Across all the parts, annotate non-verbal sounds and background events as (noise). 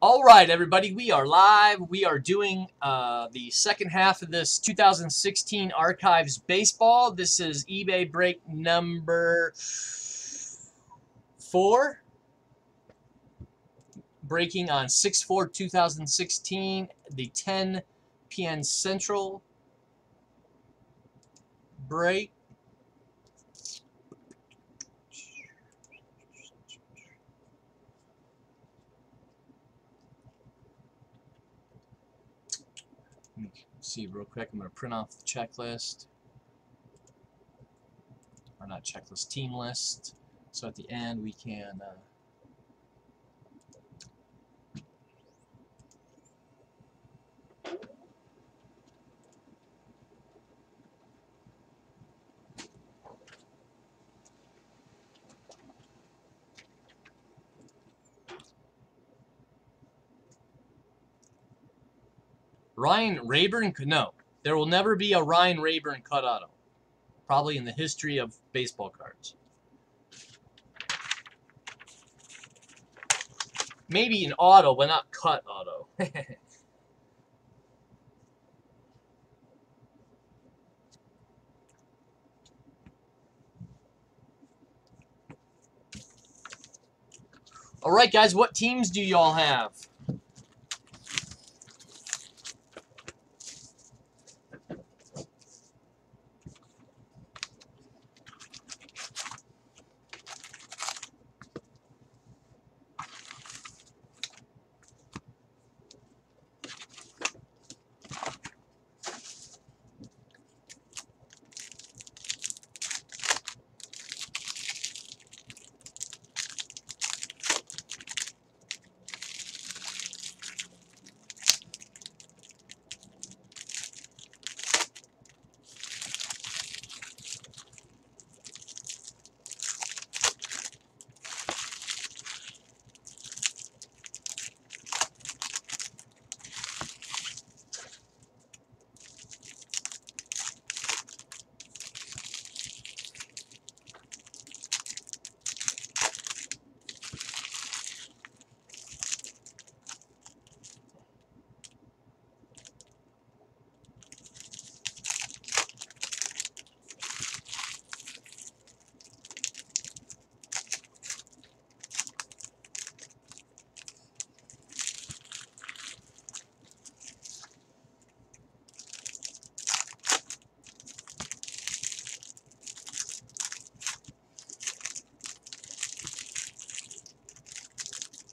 All right, everybody, we are live. We are doing uh, the second half of this 2016 Archives Baseball. This is eBay break number four. Breaking on 6-4-2016, the 10 PN Central break. Real quick. I'm going to print off the checklist. Or not checklist, team list. So at the end we can uh, Ryan Raburn? No. There will never be a Ryan Raburn cut auto. Probably in the history of baseball cards. Maybe an auto, but not cut auto. (laughs) Alright guys, what teams do y'all have?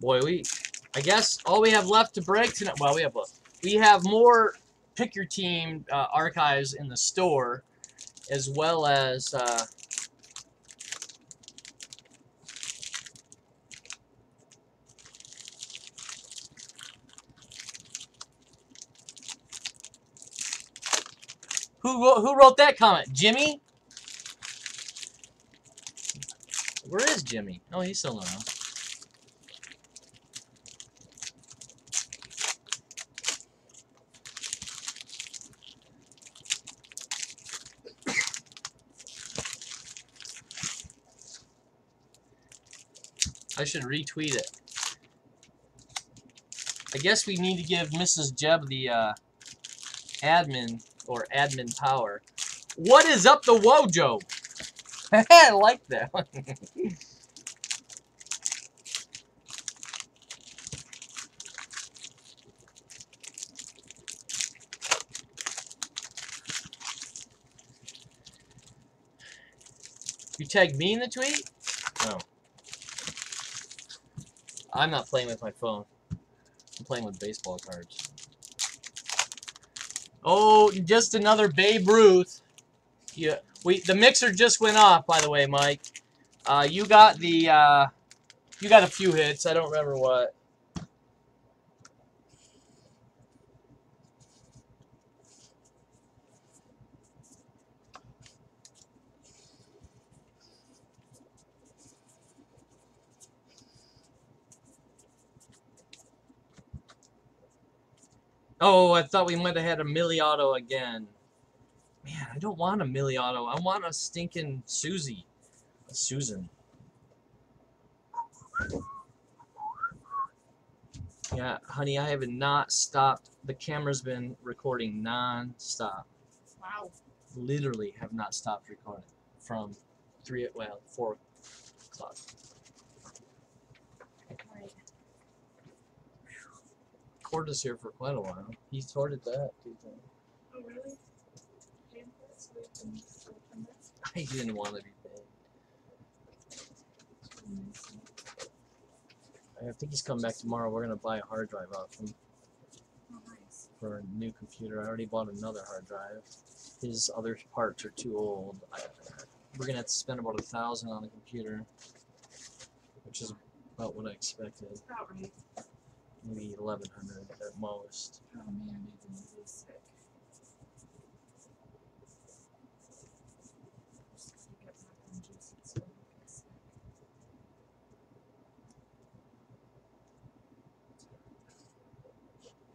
Boy, we, I guess all we have left to break tonight, well, we have, we have more pick your team uh, archives in the store, as well as, uh, Who, who wrote that comment? Jimmy? Where is Jimmy? Oh, he's still around. Should retweet it. I guess we need to give Mrs. Jeb the uh, admin or admin power. What is up the Wojo? (laughs) I like that one. you tagged me in the tweet? No. I'm not playing with my phone. I'm playing with baseball cards. Oh, just another Babe Ruth. Yeah, we the mixer just went off, by the way, Mike. Uh, you got the uh, you got a few hits. I don't remember what. Oh, I thought we might have had a Miliauto again. Man, I don't want a Miliauto. I want a stinking Susie. A Susan. Yeah, honey, I have not stopped. The camera's been recording non-stop. Wow. Literally have not stopped recording from three, well, four o'clock. Cord is here for quite a while. He sorted that. Oh, really? Paying for it so we can open this? I didn't want to be paid. I think he's coming back tomorrow. We're gonna buy a hard drive off him Oh, for a new computer. I already bought another hard drive. His other parts are too old. I, we're gonna have to spend about a thousand on a computer, which is about what I expected. About right. Maybe eleven hundred at most. Oh man, Nathan is sick. You get back on juice, sick.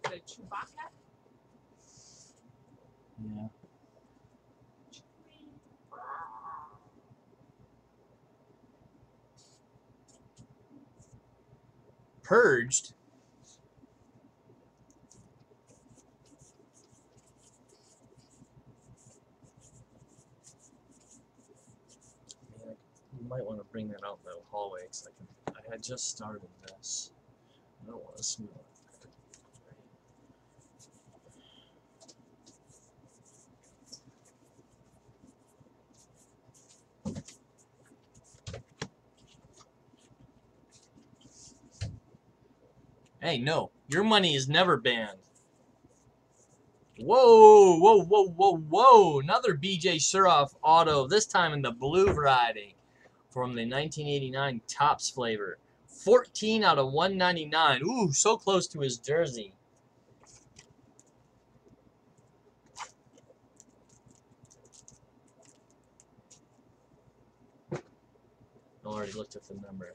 The Chewbacca? Yeah. Purged. Man, you might want to bring that out in the hallway 'cause I can. I had just started this. I don't want to smell it. Hey, no, your money is never banned. Whoa, whoa, whoa, whoa, whoa! Another BJ Surhoff auto, this time in the blue variety from the 1989 Topps flavor. 14 out of 199. Ooh, so close to his jersey. I already looked at the number.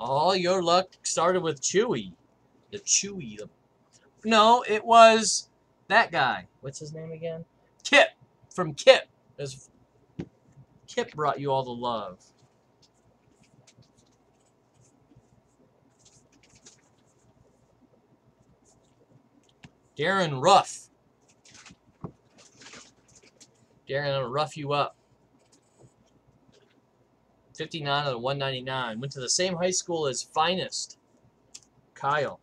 All your luck started with Chewy. The Chewy. The... No, it was that guy. What's his name again? Kip from Kip. As Kip brought you all the love. Darin Ruf. Darren, I'll rough you up. 59 out of 199. Went to the same high school as Finest. Kyle.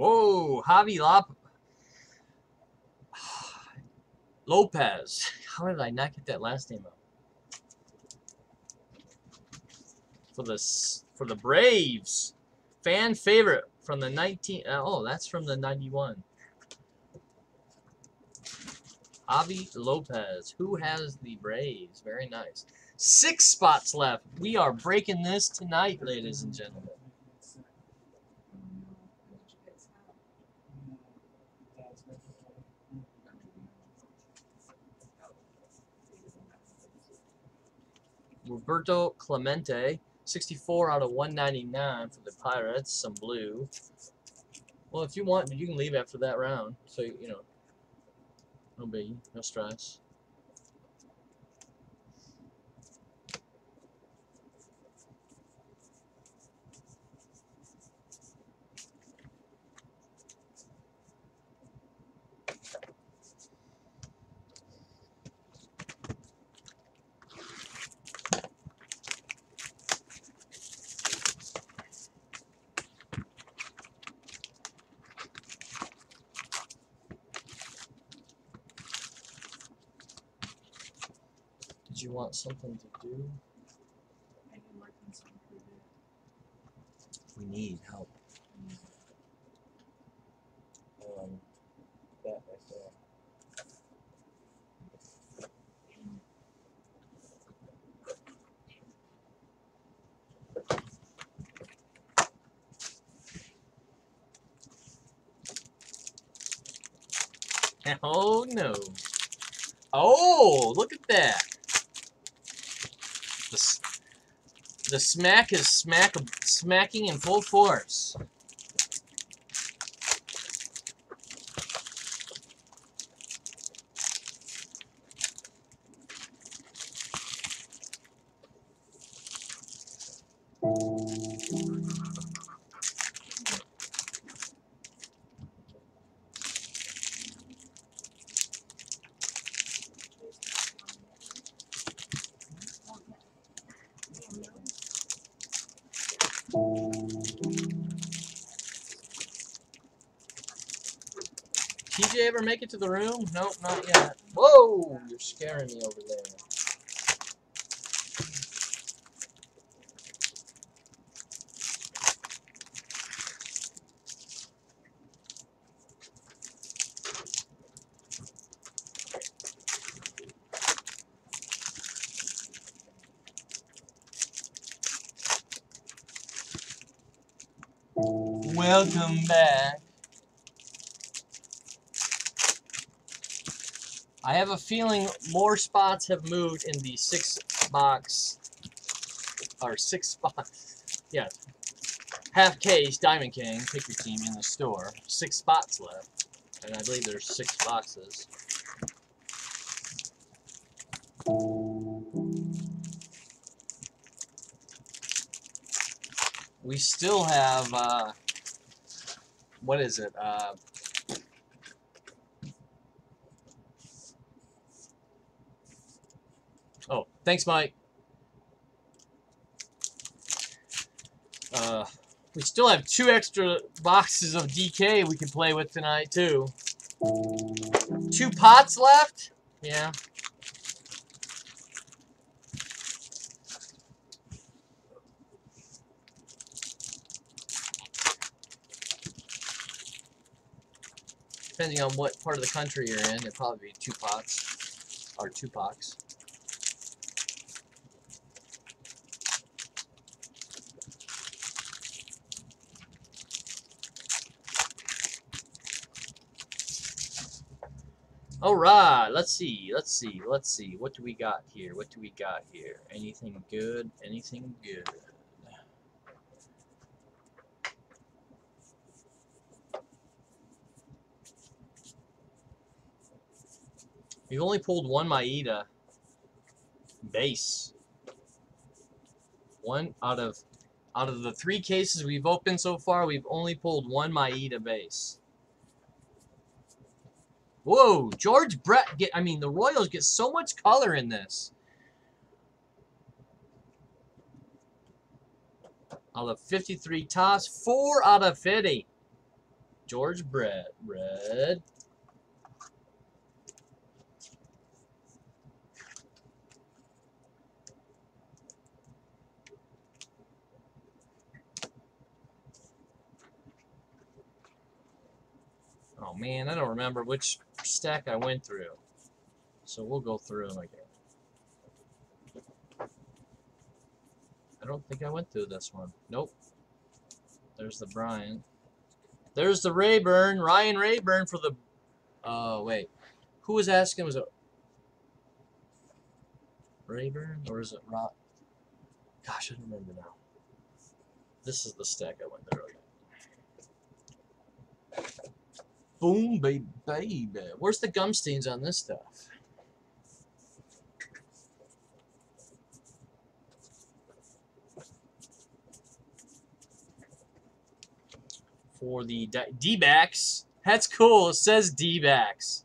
Whoa, Javy Lop (sighs) Lopez. (laughs) How did I not get that last name out? For the for the Braves, fan favorite from the 19. uh, Oh, that's from the 91. Javy Lopez, who has the Braves? Very nice. Six spots left. We are breaking this tonight, ladies and gentlemen. Oh no, when did you guys have? Roberto Clemente, 64 out of 199 for the Pirates, some blue. Well, if you want, you can leave after that round. So, you know, no biggie, no stress. Did you want something to do? I can work on some for that. We need help. Um, that right there. (laughs) Oh no. Oh, look at that. The, s- the smack is smack smacking in full force. Ever make it to the room? Nope, not yet. Whoa, you're scaring me over there. Welcome back. I have a feeling more spots have moved in the six box or six spots. (laughs) Yeah. Half case Diamond King, pick your team in the store. Six spots left. And I believe there's six boxes. We still have uh what is it? Uh Oh, thanks, Mike. Uh, we still have two extra boxes of DK we can play with tonight, too. Two pots left? Yeah. Depending on what part of the country you're in, it'd probably be two pots. Or two pots. All right, let's see, let's see, let's see. What do we got here? What do we got here? Anything good? Anything good? We've only pulled one Maeda base. One out of out of the three cases we've opened so far, we've only pulled one Maeda base. Whoa, George Brett get I mean the Royals get so much color in this. Out of 53 toss, 4 out of 50. George Brett, red. Oh man, I don't remember which stack I went through. So we'll go through them again. I don't think I went through this one. Nope. There's the Bryant. There's the Raburn. Ryan Raburn for the... Oh, wait. Who was asking? Was it Raburn or is it Rock? Gosh, I don't remember now. This is the stack I went through again. Boom, baby, baby. Where's the gum stains on this stuff? For the D- D-backs. That's cool. It says D-backs.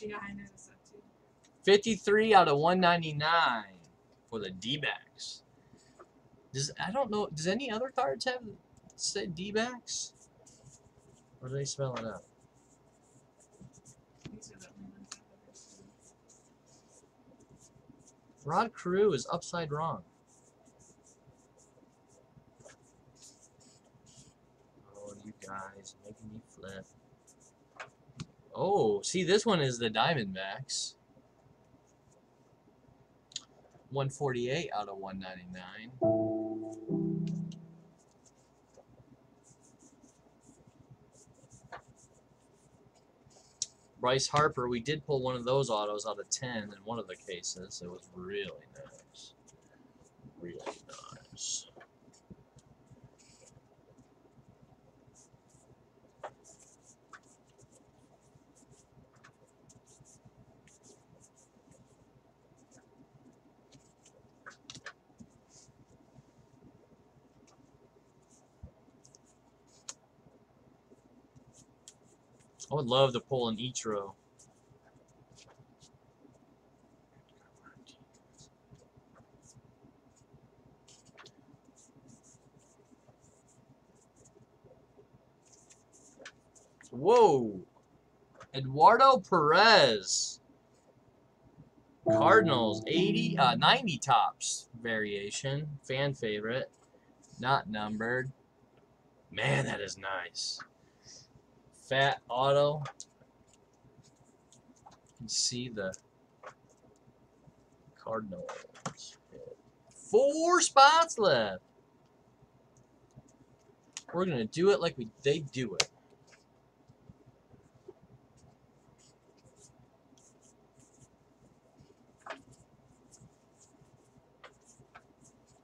Yeah, I noticed that too. 53 out of 199 for the D-backs. Does I don't know. Does any other cards have say D-backs? Or do they spell it out? These are the only ones I've ever seen. Rod Carew is upside wrong. Oh, you guys making me flip. Oh, see, this one is the Diamondbacks. 148 out of 199. Bryce Harper, we did pull one of those autos out of 10 in one of the cases. It was really nice. Really nice. I would love to pull an Ichiro. Whoa! Eduardo Perez. Cardinals, 80, uh, 90 Topps variation. Fan favorite. Not numbered. Man, that is nice. Fat auto. You can see the Cardinals. Four spots left. We're gonna do it like we they do it.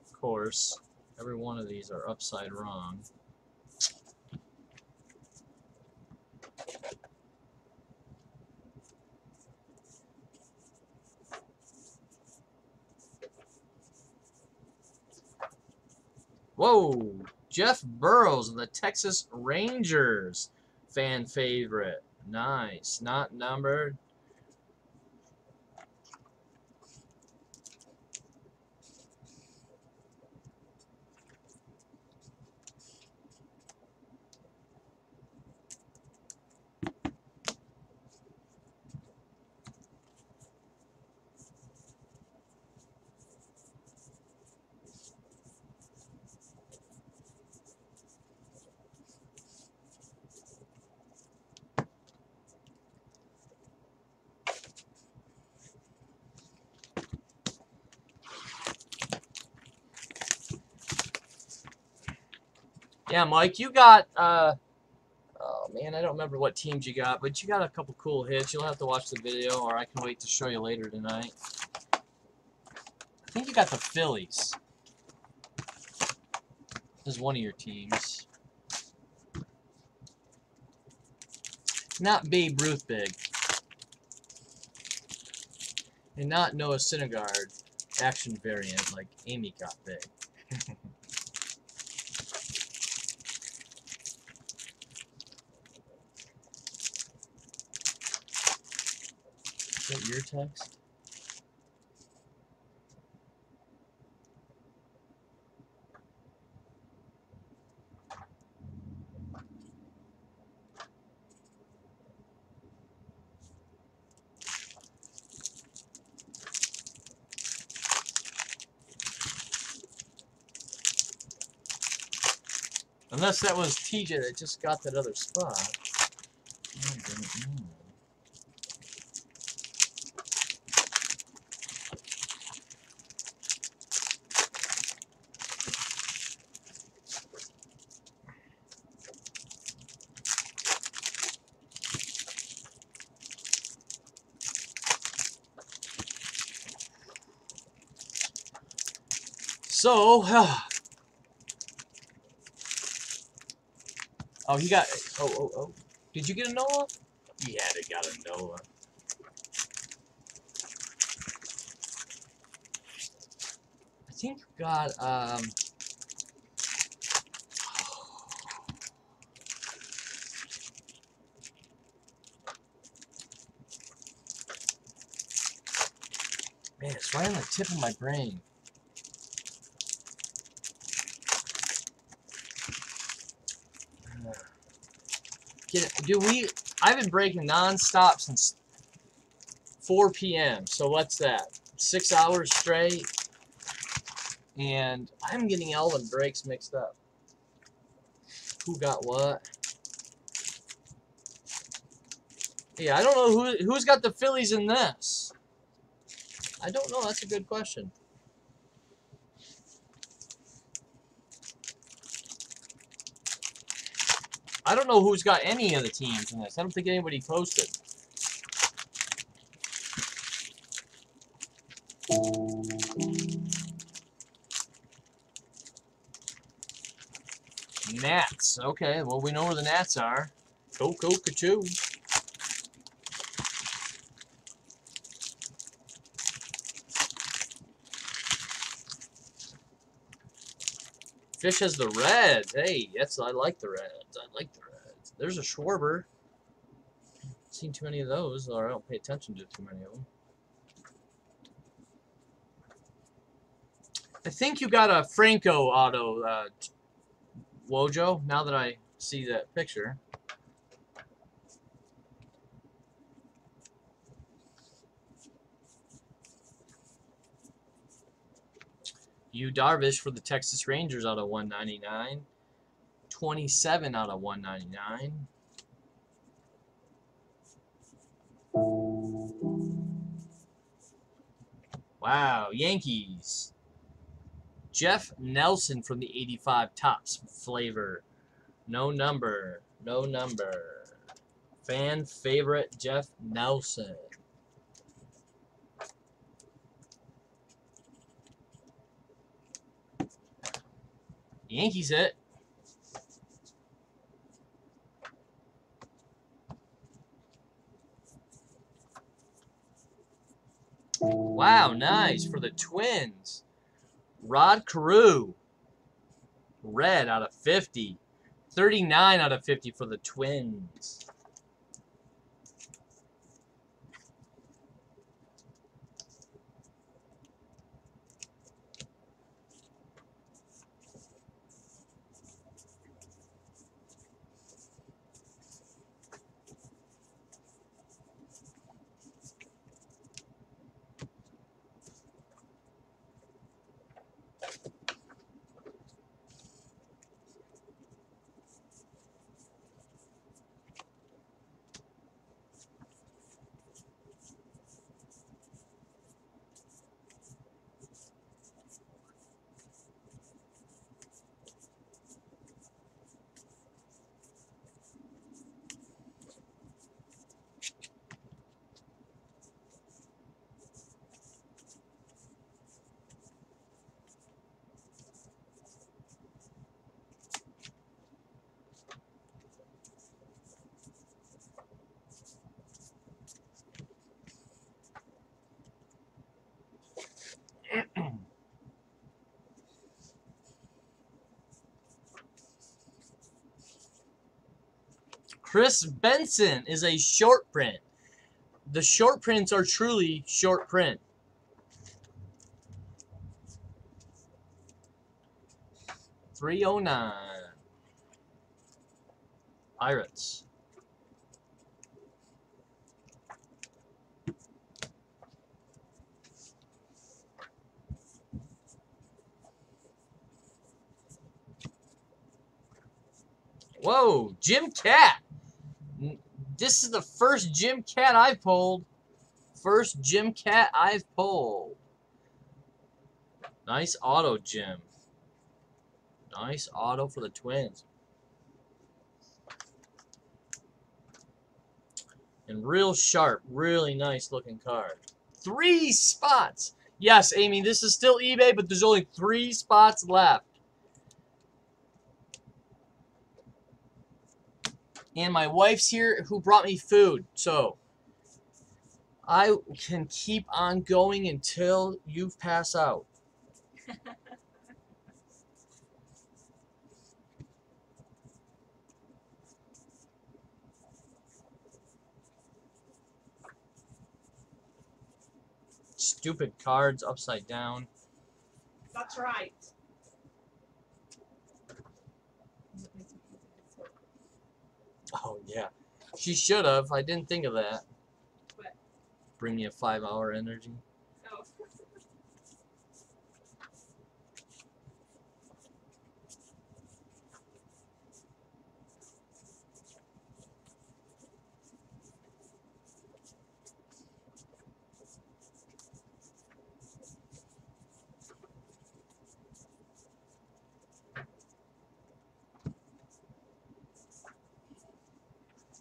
Of course, every one of these are upside wrong. Whoa! Jeff Burroughs of the Texas Rangers. Fan favorite. Nice. Not numbered. Yeah, Mike, you got, uh, oh man, I don't remember what teams you got, but you got a couple cool hits. You'll have to watch the video, or I can wait to show you later tonight. I think you got the Phillies. This is one of your teams. Not Babe Ruth big. And not Noah Syndergaard action variant like Amy got big. Is that your text? Unless that was TJ that just got that other spot. I don't know. So, (sighs) oh, he got. Oh, oh, oh. Did you get a Noah? Yeah, they got a Noah. I think you got um. (sighs) Man, it's right on the tip of my brain. Get do we? I've been breaking non-stop since 4 p.m. So what's that? six hours straight, and I'm getting Alvin breaks mixed up. Who got what? Yeah, I don't know who who's got the Phillies in this. I don't know. That's a good question. I don't know who's got any of the teams in this. I don't think anybody posted. Nats. Okay, well, we know where the Nats are. Coco Cachoo. Fish has the Reds. Hey, that's I like the Reds. I like the Reds. There's a Schwarber. Seen too many of those, or I don't pay attention to too many of them. I think you got a Franco auto, uh, Wojo. Now that I see that picture. Yu Darvish for the Texas Rangers out of 199. 27 out of 199. Wow, Yankees. Jeff Nelson from the 85 Topps flavor. No number. No number. Fan favorite Jeff Nelson. Yankees it. Wow, nice for the Twins. Rod Carew. Red out of 50. 39 out of 50 for the Twins. Kris Benson is a short print. The short prints are truly short print. Three oh nine. Pirates. Whoa, Jim Kaat. This is the first Jim Kaat I've pulled. First Jim Kaat I've pulled. Nice auto, Jim. Nice auto for the Twins. And real sharp, really nice looking card. Three spots. Yes, Amy, this is still eBay, but there's only three spots left. And my wife's here who brought me food. So I can keep on going until you pass out. (laughs) Stupid cards upside down. That's right. Oh yeah. She should have. I didn't think of that. What? Bring me a five hour energy. Oh.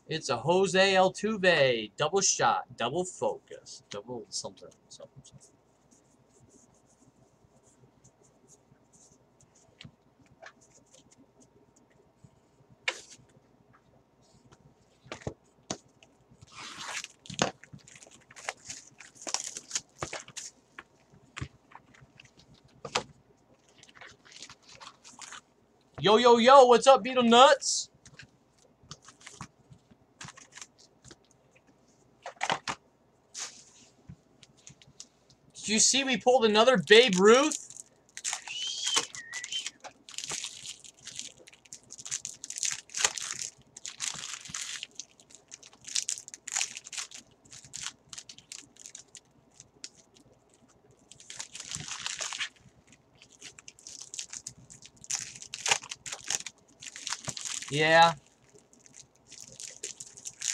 It's a Jose Altuve double shot, double focus, double something, something, something. Yo, yo, yo, what's up, Beetle Nuts? You see we pulled another Babe Ruth? Yeah.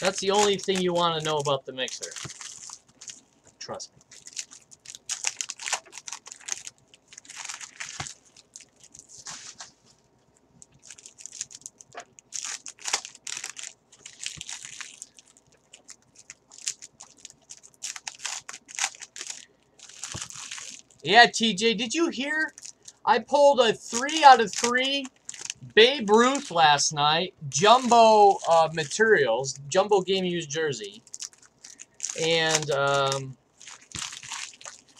That's the only thing you want to know about the mixer. Trust me. Yeah, TJ, did you hear? I pulled a three out of three Babe Ruth last night, Jumbo uh, Materials, Jumbo Game Used Jersey, and um,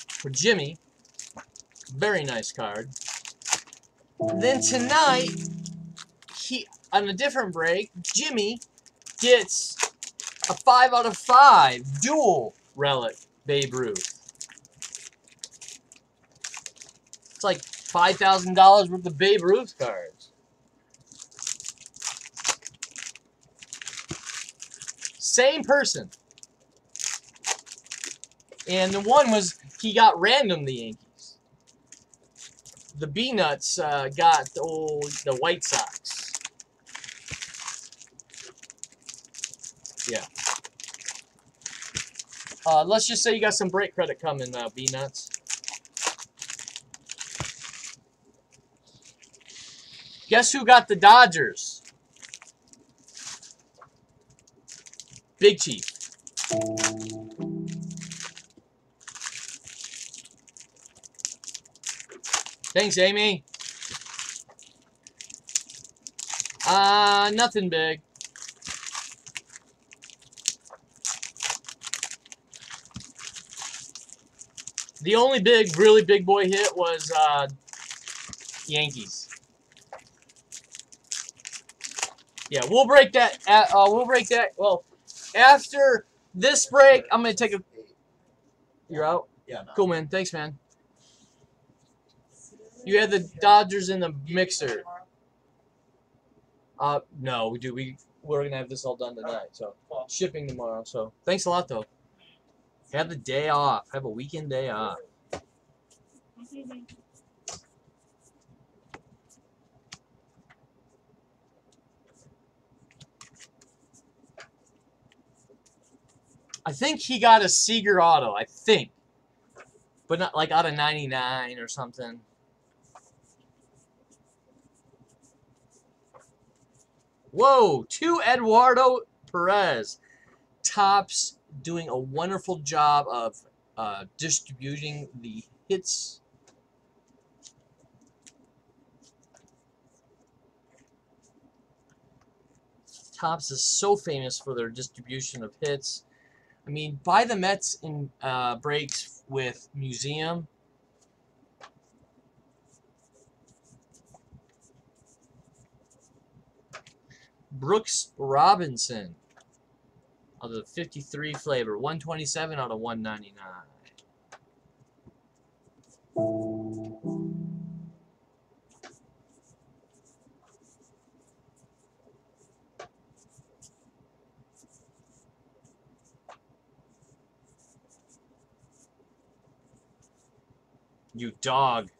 for Jimmy, very nice card. Then tonight, he on a different break, Jimmy gets a five out of five dual relic Babe Ruth. It's like five thousand dollars worth of Babe Ruth cards. Same person. And the one was he got random the Yankees. The B nuts uh, got oh, the White Sox. Yeah. Uh, let's just say you got some break credit coming, uh, B Guess who got the Dodgers? Big Chief. Thanks, Amy. Uh, nothing big. The only big, really big boy hit was uh, Yankees. Yeah, we'll break that. At, uh, we'll break that. Well, after this break, I'm gonna take a. You're out. Yeah. Cool, man. Thanks, man. You had the Dodgers in the mixer. Uh, no, we do. We we're gonna have this all done tonight. So shipping tomorrow. So thanks a lot, though. Have the day off. Have a weekend day off. I think he got a Seager auto. I think, but not like out of '99 or something. Whoa, two Eduardo Perez. Topps doing a wonderful job of uh, distributing the hits. Topps is so famous for their distribution of hits. I mean, buy the Mets in uh, breaks with Museum. Brooks Robinson of the 53 flavor, 127 out of 199. You dog.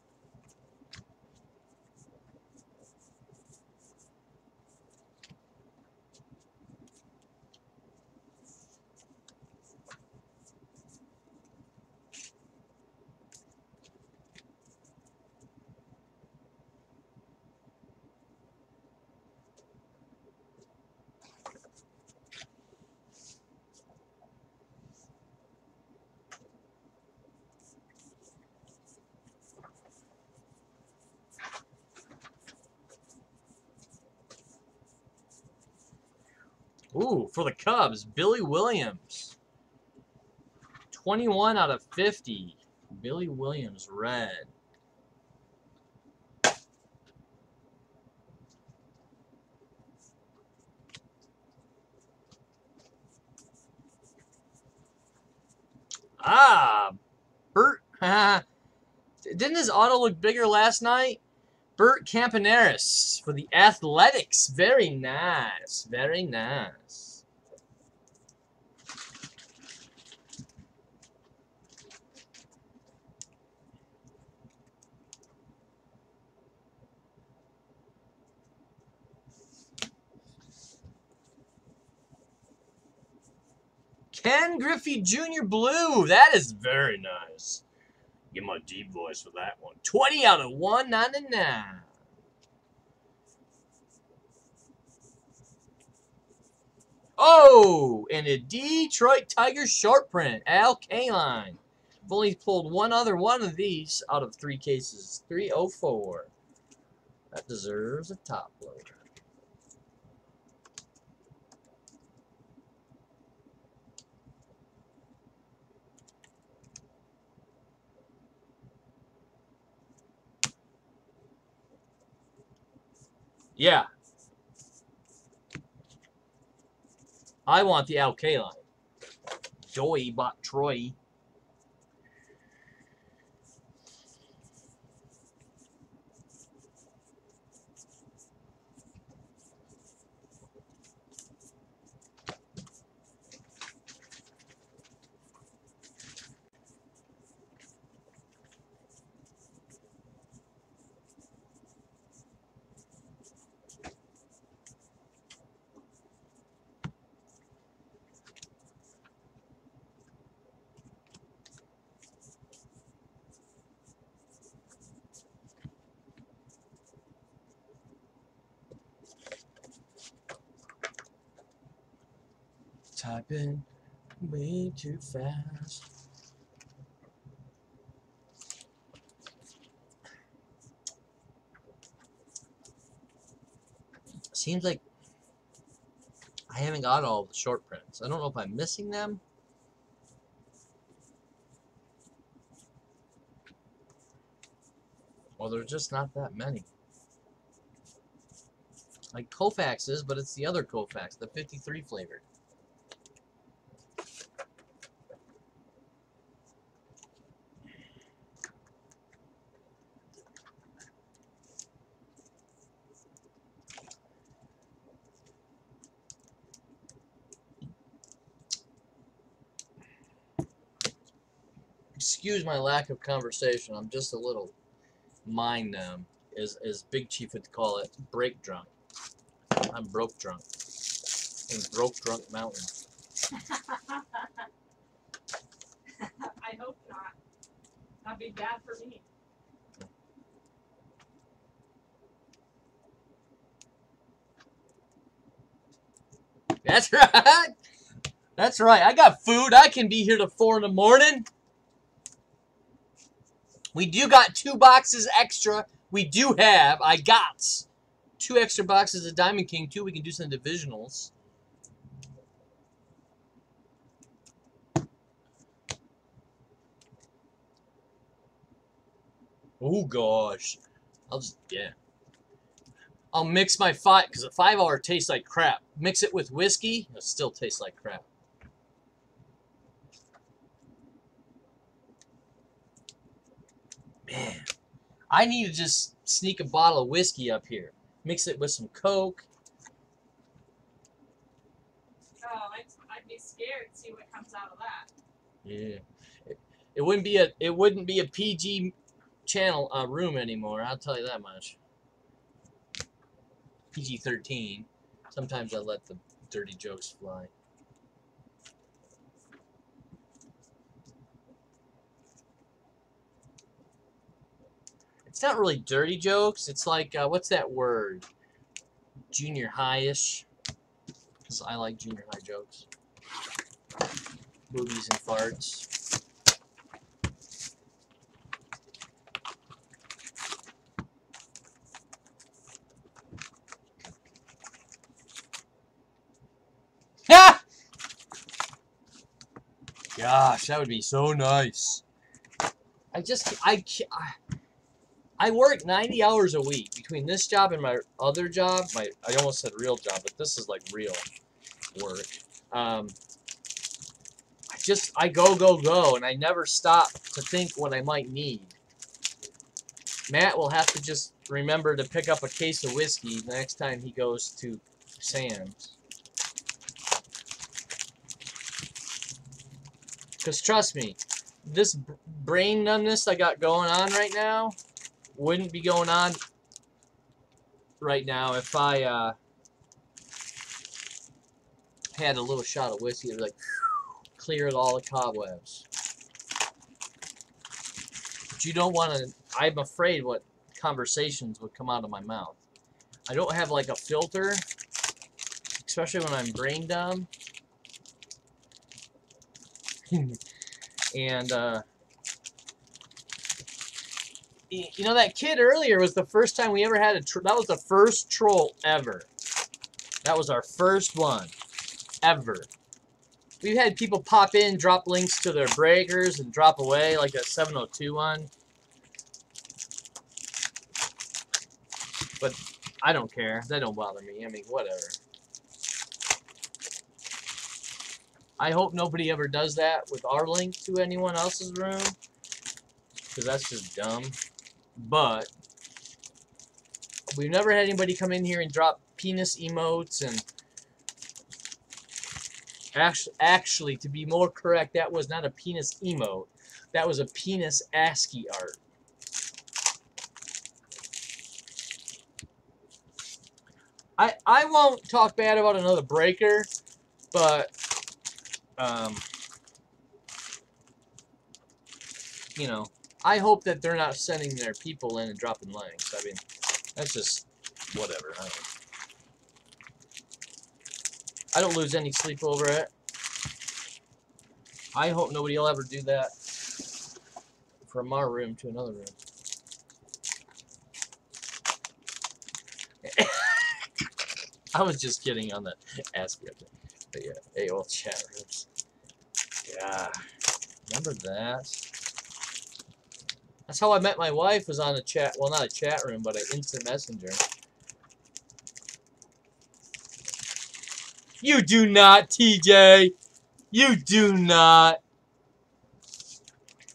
Ooh, for the Cubs, Billy Williams. 21 out of 50. Billy Williams, red. Ah, Bert. (laughs) Didn't his auto look bigger last night? Bert Campaneris for the Athletics. Very nice. Very nice. Ken Griffey Jr. Blue. That is very nice. Get my deep voice for that one. 20 out of 199. Oh, and a Detroit Tigers short print. Al Kaline. I've only pulled one other one of these out of three cases. 304. That deserves a top loader. Yeah. I want the Al Kaline. Joey bought Troy. Typing way too fast. Seems like I haven't got all the short prints. I don't know if I'm missing them. Well, there's just not that many. Like Koufax's, but it's the other Koufax, the 53 flavored. Excuse my lack of conversation. I'm just a little mind numb, as, as Big Chief would call it, break drunk. I'm broke drunk. In broke drunk mountain. (laughs) I hope not. That'd be bad for me. That's (laughs) right. That's right. I got food. I can be here to four in the morning. We do got two boxes extra. We do have. I got two extra boxes of Diamond King too. We can do some divisionals. Oh gosh. I'll just yeah. I'll mix my five because a five hour tastes like crap. Mix it with whiskey, it still tastes like crap. Man, I need to just sneak a bottle of whiskey up here. Mix it with some Coke. Oh, I'd, I'd be scared to see what comes out of that. Yeah, it, it wouldn't be a it wouldn't be a PG channel uh, room anymore. I'll tell you that much. PG thirteen. Sometimes I let the dirty jokes fly. it's not really dirty jokes. It's like, uh, what's that word? Junior high-ish. Because I like junior high jokes. Movies and farts. (laughs) Gosh, that would be so nice. I just, I, I I work 90 hours a week between this job and my other job. My I almost said real job, but this is like real work. Um, I just I go go go, and I never stop to think what I might need. Matt will have to just remember to pick up a case of whiskey the next time he goes to Sam's. Because trust me, this brain numbness I got going on right now wouldn't be going on right now if I uh, had a little shot of whiskey. Would like cleared all the cobwebs. But you don't want to. I'm afraid what conversations would come out of my mouth. I don't have like a filter, especially when I'm brain dumb. (laughs) and uh, you know that kid earlier was the first time we ever had a. That was the first troll ever. That was our first one, ever. We've had people pop in, drop links to their breakers, and drop away like that 702 one. But I don't care. That don't bother me. I mean, whatever. I hope nobody ever does that with our link to anyone else's room. Because that's just dumb. But we've never had anybody come in here and drop penis emotes and actually, actually to be more correct, that was not a penis emote. That was a penis ASCII art. I I won't talk bad about another breaker, but um, you know, I hope that they're not sending their people in and dropping links. I mean, that's just whatever. I don't, I don't lose any sleep over it. I hope nobody will ever do that from our room to another room. (coughs) I was just kidding on the aspect. But yeah, AOL chat rooms. Yeah. Remember that? That's how I met my wife was on a chat well not a chat room, but an instant messenger. You do not, TJ! You do not!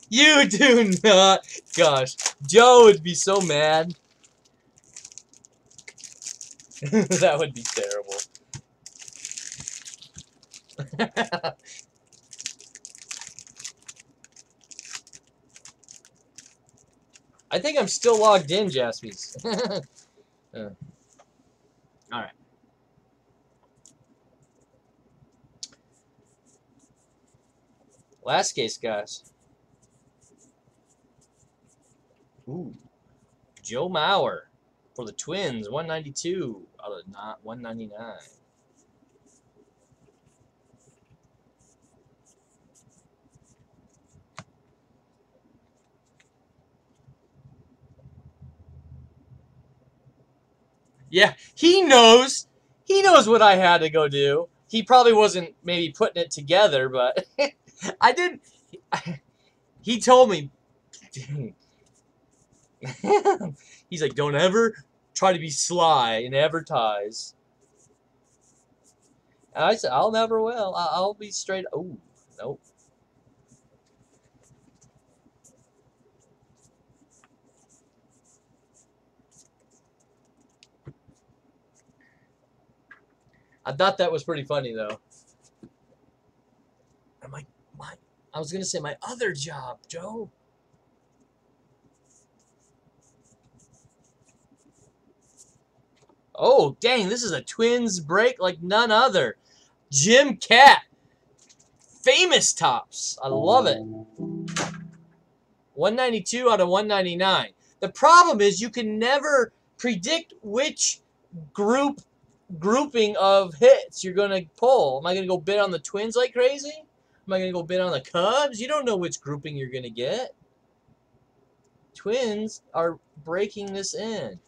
You do not! Gosh, Joe would be so mad. (laughs) that would be terrible. (laughs) I think I'm still logged in, Jaspies. (laughs) uh. Alright. Last case, guys. Ooh. Joe Mauer for the Twins, 192 out of not 199. Yeah, he knows. He knows what I had to go do. He probably wasn't maybe putting it together, but (laughs) I didn't. (laughs) He told me. (laughs) He's like, don't ever try to be sly and advertise. And I said, I'll never will. I'll be straight. Oh, nope. I thought that was pretty funny though. And my my I was gonna say my other job, Joe. Oh, dang, this is a twins break like none other. Jim Kaat. Famous Topps. I love it. 192 out of 199. The problem is you can never predict which group grouping of hits you're going to pull. Am I going to go bid on the Twins like crazy? Am I going to go bid on the Cubs? You don't know which grouping you're going to get. Twins are breaking this in.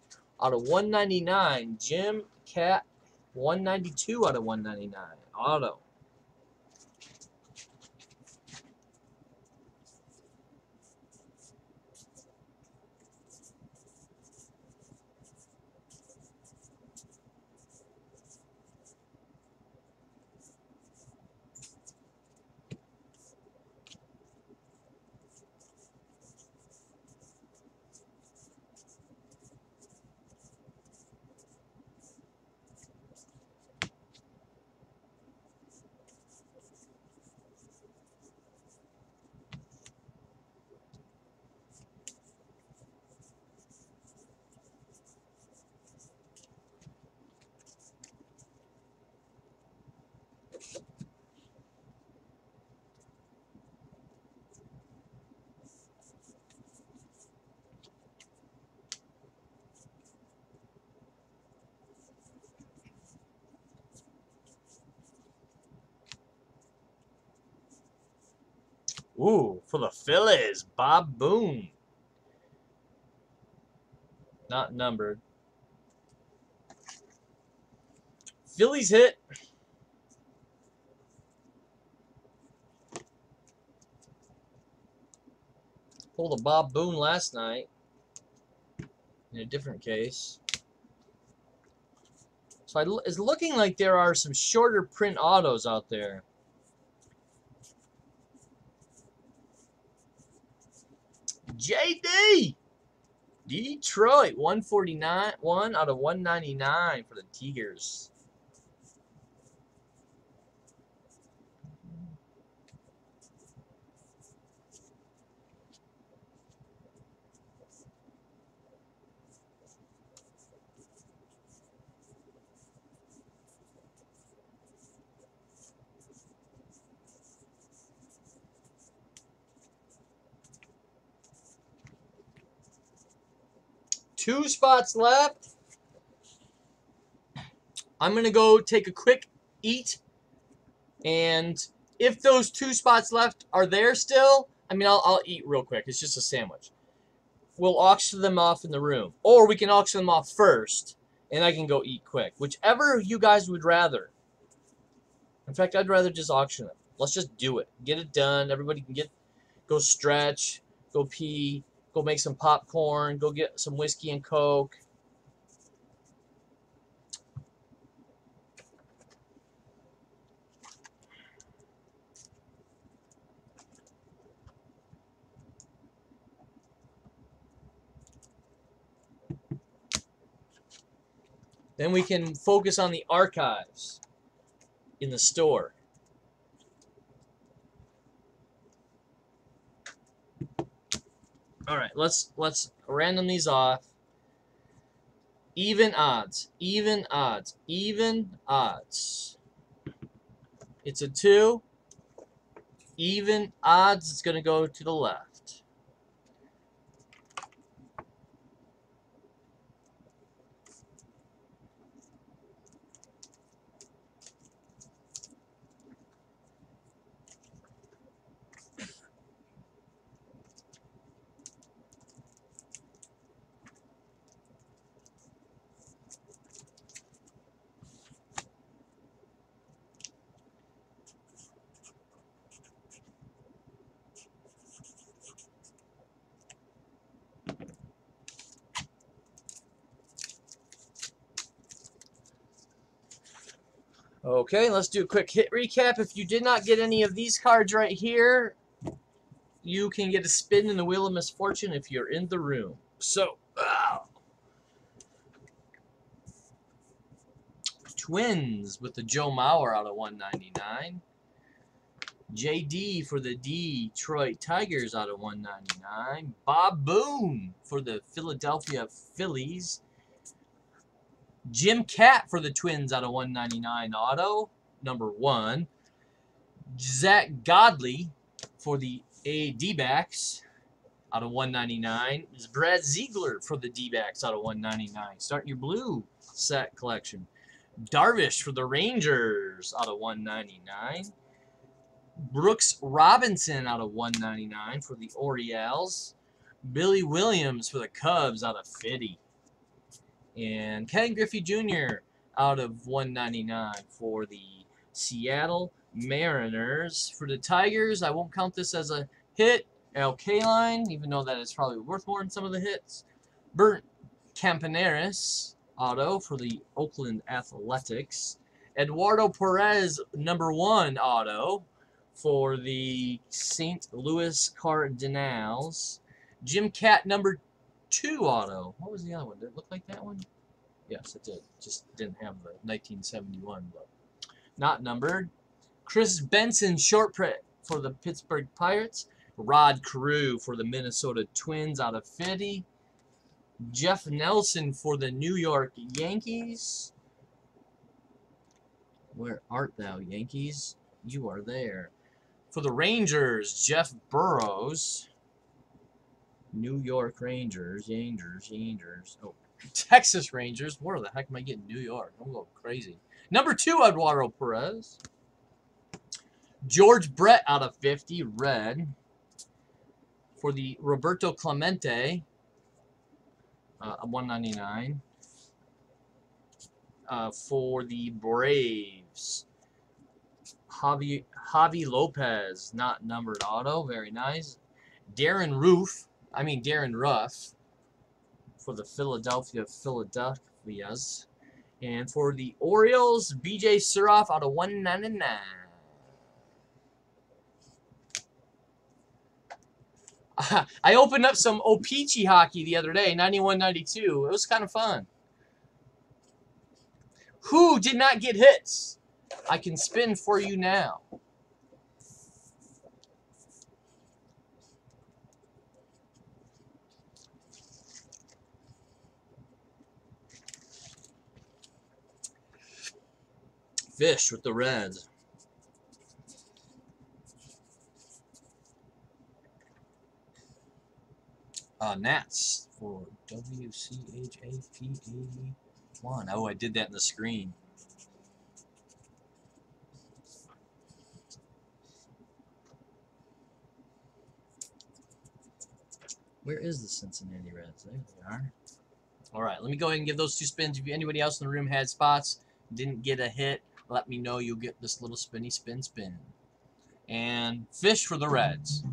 Out of 199, Jim Kaat 192 out of 199. Auto. Ooh, for the Phillies, Bob Boone. Not numbered. Phillies hit Pulled a Bob Boone last night in a different case. So I, it's looking like there are some shorter print autos out there. JD! Detroit, 149, one out of 199 for the Tigers. Two spots left. I'm going to go take a quick eat. And if those two spots left are there still, I mean, I'll, I'll eat real quick. It's just a sandwich. We'll auction them off in the room. Or we can auction them off first, and I can go eat quick. Whichever you guys would rather. In fact, I'd rather just auction them. Let's just do it. Get it done. Everybody can get, go stretch, go pee, go make some popcorn, go get some whiskey and coke. Then we can focus on the archives in the store. All right, let's let's random these off. Even odds, even odds, even odds. It's a two. Even odds, it's going to go to the left. Okay, let's do a quick hit recap. If you did not get any of these cards right here, you can get a spin in the Wheel of Misfortune if you're in the room. So, uh, Twins with the Joe Mauer out of 199. JD for the Detroit Tigers out of 199. Bob Boone for the Philadelphia Phillies. Jim Kaat for the Twins out of 199 auto, number one. Zack Godley for the A D-backs out of 199. Is Brad Ziegler for the D-backs out of 199. Starting your blue set collection. Darvish for the Rangers out of 199. Brooks Robinson out of 199 for the Orioles. Billy Williams for the Cubs out of 50. And Ken Griffey Jr. out of 199 for the Seattle Mariners. For the Tigers, I won't count this as a hit. Al Kaline, even though that is probably worth more than some of the hits. Bert Campaneris auto for the Oakland Athletics. Eduardo Perez, number one auto for the St. Louis Cardinals. Jim Kaat, number two auto. What was the other one? Did it look like that one? Yes, it did. Just didn't have the 1971, but not numbered. Kris Benson, short print for the Pittsburgh Pirates. Rod Carew for the Minnesota Twins out of 50. Jeff Nelson for the New York Yankees. Where art thou, Yankees? You are there. For the Rangers, Jeff Burroughs. New York Rangers, Rangers, Rangers. Oh, (laughs) Texas Rangers. Where the heck am I getting New York? I'm going crazy. Number two, Eduardo Perez. George Brett out of 50, red. for the Roberto Clemente, uh, 199. Uh, for the Braves, Javy Javy Lopez, not numbered auto, very nice. Darin Roof, I mean Darin Ruf, for the Philadelphia Philadelphias, and for the Orioles, B.J. Surhoff out of 199. (laughs) I opened up some O-Pee-Chee hockey the other day, 91-92. It was kind of fun. Who did not get hits? I can spin for you now. Fish with the Reds. Uh, Nats for WCHAP81. Oh, I did that in the screen. Where is the Cincinnati Reds? There they are. All right, let me go ahead and give those two spins. If anybody else in the room had spots, didn't get a hit, let me know. You'll get this little spinny spin spin. And fish for the Reds.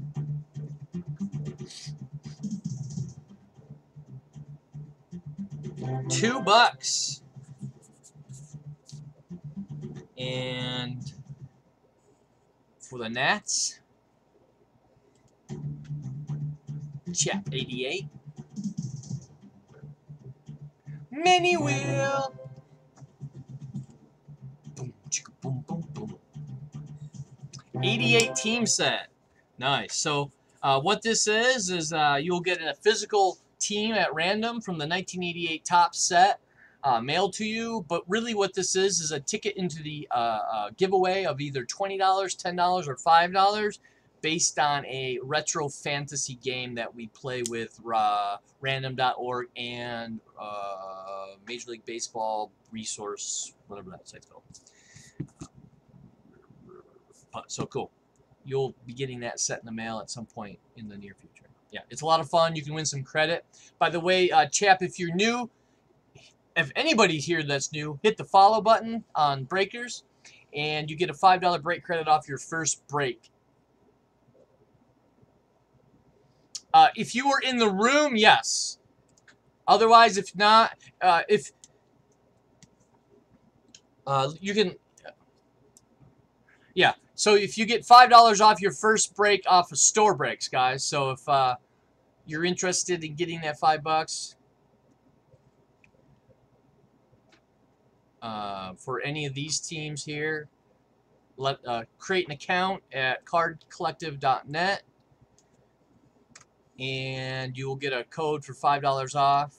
Two bucks. And for the Nats, Chap 88. Mini wheel. 88 team set. Nice. So uh, what this is is uh, you'll get a physical team at random from the 1988 Topps set uh, mailed to you. But really what this is is a ticket into the uh, uh, giveaway of either $20, $10, or $5 based on a retro fantasy game that we play with uh, random.org and Major League Baseball resource, whatever that site's called. So cool. You'll be getting that set in the mail at some point in the near future. Yeah, it's a lot of fun. You can win some credit. By the way, uh, chap, if you're new, if anybody's here that's new, hit the follow button on Breakers, and you get a $5 break credit off your first break. Uh, if you were in the room, yes. Otherwise, if not, uh, if uh, you can, yeah. So if you get five dollars off your first break off of store breaks, guys. So if uh, you're interested in getting that five bucks uh, for any of these teams here, let uh, create an account at cardcollective.net and you will get a code for five dollars off.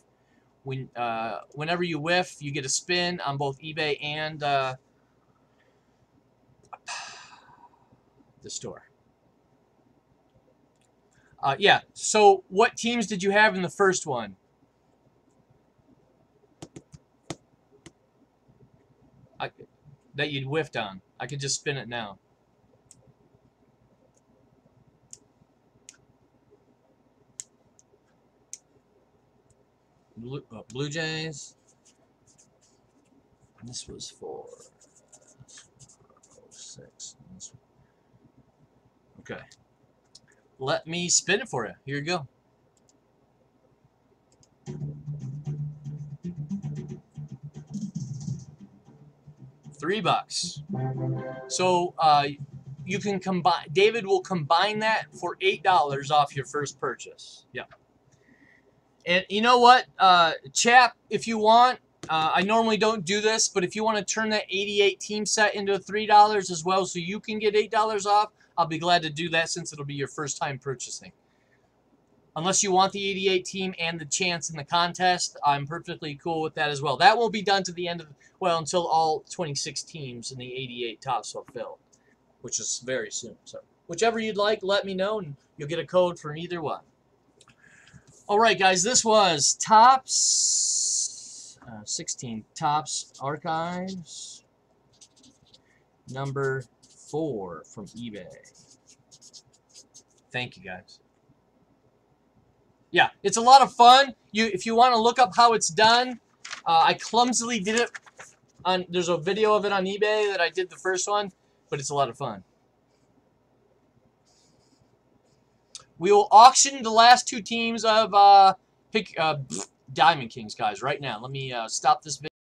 When uh, whenever you whiff, you get a spin on both eBay and the store. Uh, yeah. So, what teams did you have in the first one? I, that you'd whiffed on. I could just spin it now. Blue, uh, Blue Jays. And this was for six. Okay. Let me spin it for you. Here you go. Three bucks. So uh, you can combine. David will combine that for eight dollars off your first purchase. Yep. And you know what, uh, chap, if you want, uh, I normally don't do this, but if you want to turn that 88 team set into $3 as well so you can get $8 off, I'll be glad to do that since it'll be your first time purchasing. Unless you want the 88 team and the chance in the contest, I'm perfectly cool with that as well. That won't be done to the end of, well, until all 26 teams in the 88 Topps are filled, which is very soon. So whichever you'd like, let me know, and you'll get a code for either one. All right, guys, this was Topps, uh, 16 Topps Archives number four from eBay. Thank you, guys. Yeah, it's a lot of fun. You, if you want to look up how it's done, uh, I clumsily did it. On there's a video of it on eBay that I did the first one, but it's a lot of fun. We will auction the last two teams of uh, pick uh, Diamond Kings guys right now. Let me uh, stop this video.